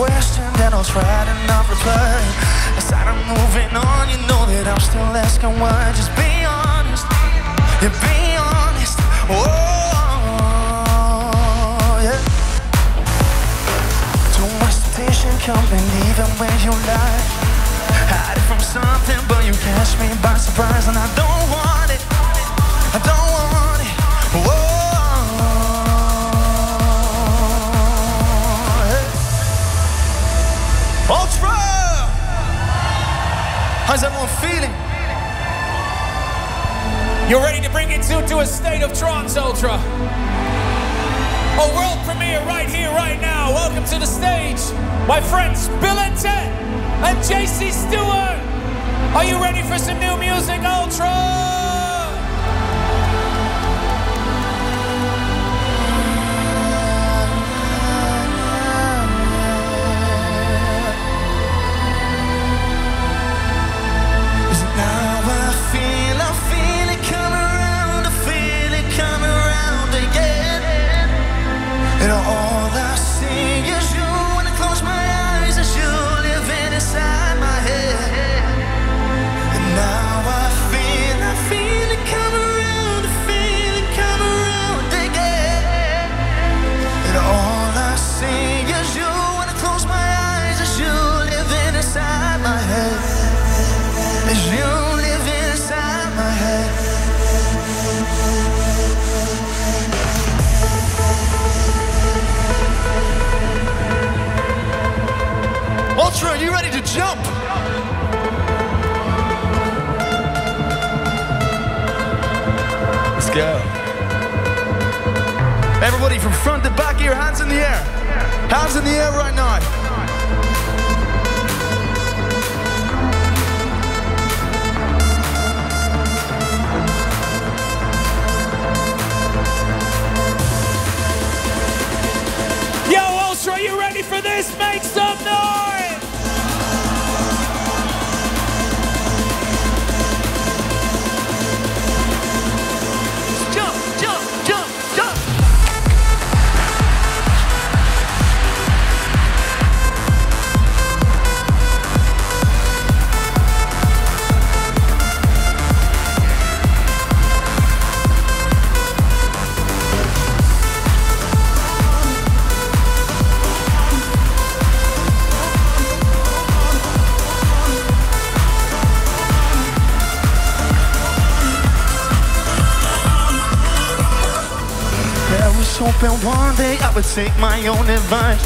question, then I'll try to not reply. Aside I'm moving on, you know that I'm still asking why. Just be honest, yeah, be honest. Oh, yeah. Too much temptation coming even when you lie. Hide it from something, but you catch me by surprise, and I don't want it. I don't want it. Everyone feeling? You're ready to bring it to, to a state of trance, Ultra. A world premiere right here, right now. Welcome to the stage, my friends Billen Ted and JC Stewart. Are you ready for some new music, Ultra? Go. Everybody from front to back your hands in the air. Hands in the air right now. Hoping one day I would take my own advice.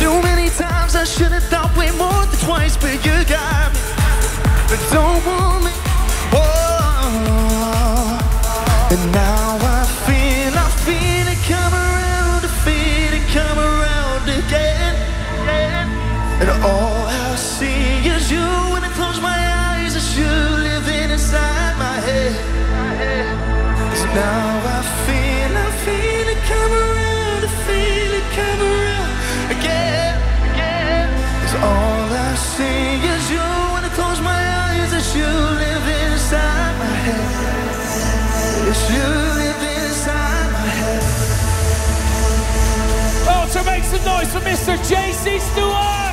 Too many times I should have thought way more than twice, but you got me. But don't want me. Oh. And now I feel, I feel it come around, I feel it come around again. And all I see is you when I close my eyes, it's you living inside my head. So now head. Ultra, oh, make some noise for Mr. JC Stewart!